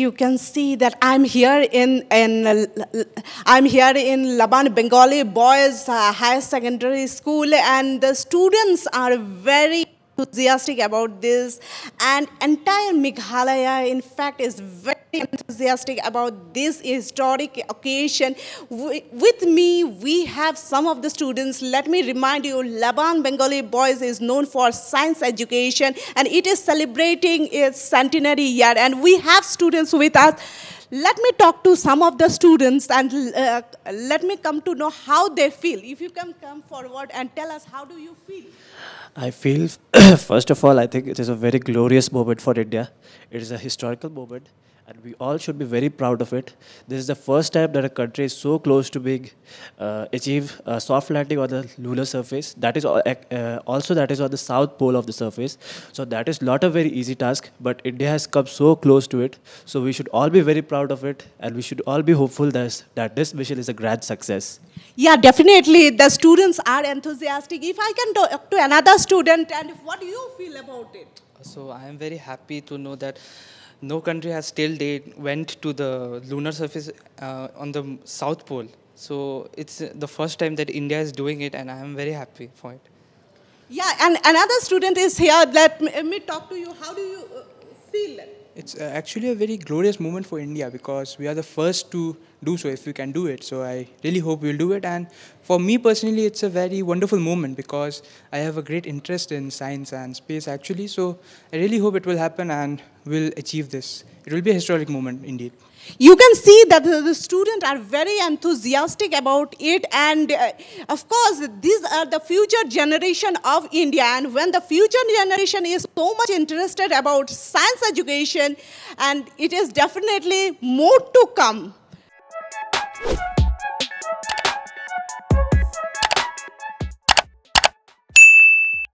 you can see that I'm here in, in I'm here in Laban Bengali Boys uh, Higher Secondary School and the students are very enthusiastic about this and entire Meghalaya in fact is very enthusiastic about this historic occasion. With me we have some of the students. Let me remind you Laban Bengali Boys is known for science education and it is celebrating its centenary year and we have students with us let me talk to some of the students and uh, let me come to know how they feel. If you can come forward and tell us how do you feel? I feel, first of all, I think it is a very glorious moment for India. It is a historical moment and we all should be very proud of it. This is the first time that a country is so close to being uh, achieve a soft landing on the lunar surface. That is uh, also that is on the south pole of the surface. So that is not a very easy task, but India has come so close to it. So we should all be very proud of it, and we should all be hopeful that that this mission is a grand success. Yeah, definitely. The students are enthusiastic. If I can talk to another student, and what do you feel about it? So I am very happy to know that no country has till date went to the lunar surface uh, on the south pole so it's the first time that india is doing it and i am very happy for it yeah and another student is here let me talk to you how do you uh, feel it's uh, actually a very glorious moment for india because we are the first to do so if we can do it. So I really hope we'll do it. And for me personally, it's a very wonderful moment because I have a great interest in science and space actually. So I really hope it will happen and we'll achieve this. It will be a historic moment indeed. You can see that the students are very enthusiastic about it and uh, of course these are the future generation of India and when the future generation is so much interested about science education and it is definitely more to come.